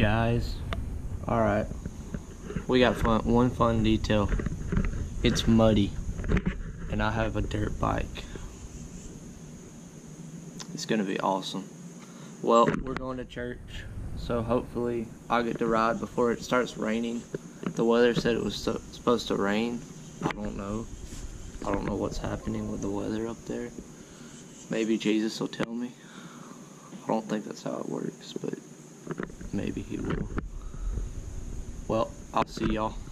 Guys? Alright. We got fun, one fun detail. It's muddy. And I have a dirt bike. It's gonna be awesome. Well, we're going to church. So hopefully I'll get to ride before it starts raining. The weather said it was so, supposed to rain. I don't know. I don't know what's happening with the weather up there. Maybe Jesus will tell me. I don't think that's how it works, but maybe he will. Well, I'll see y'all.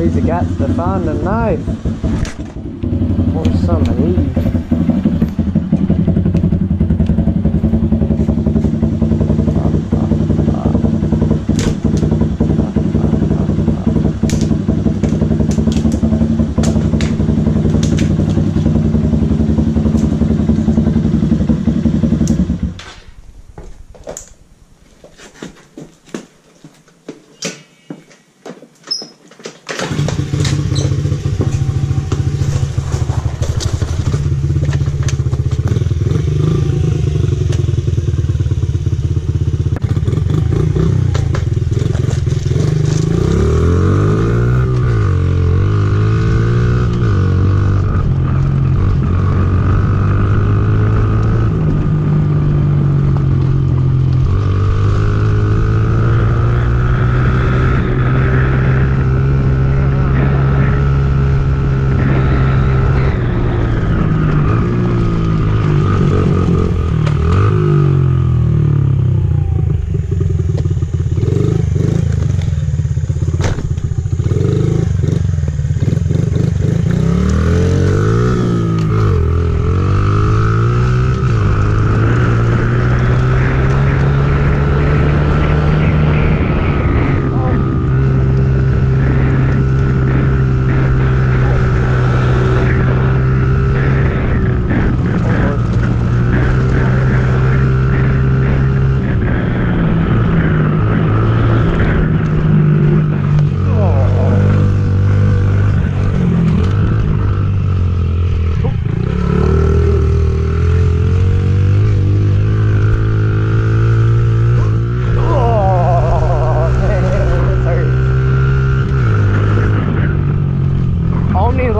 We've got to find a knife or something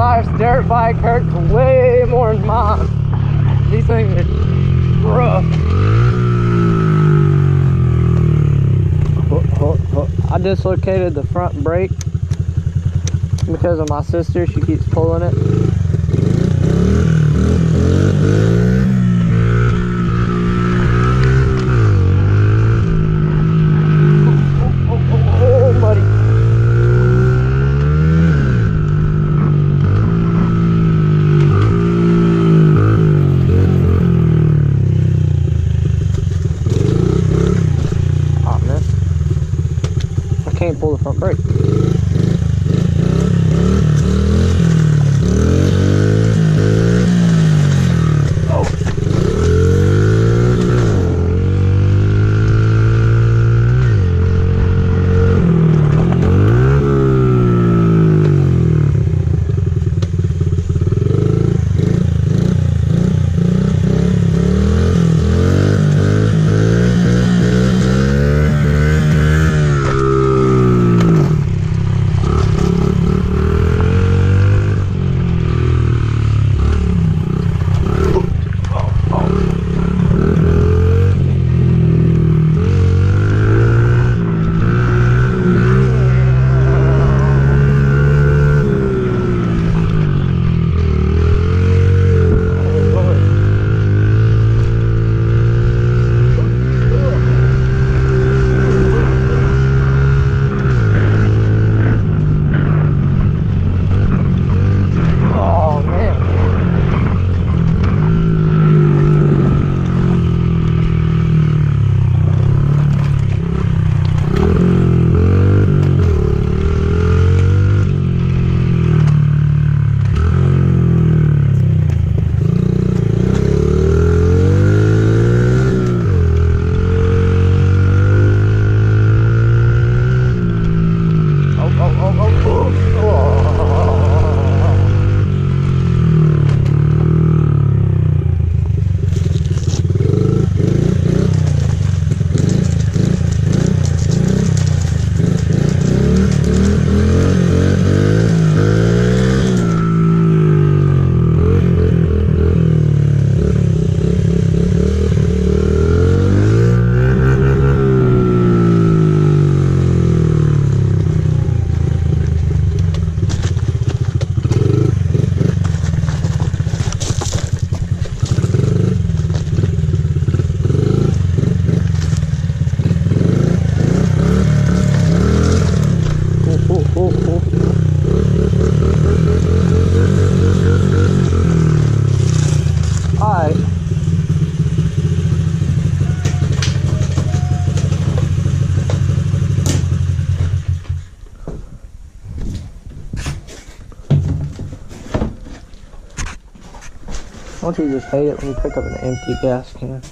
life's dirt bike hurts way more than mine. These things are rough. I dislocated the front brake because of my sister. She keeps pulling it. Can't pull the front brake. Don't you just hate it when you pick up an empty gas can?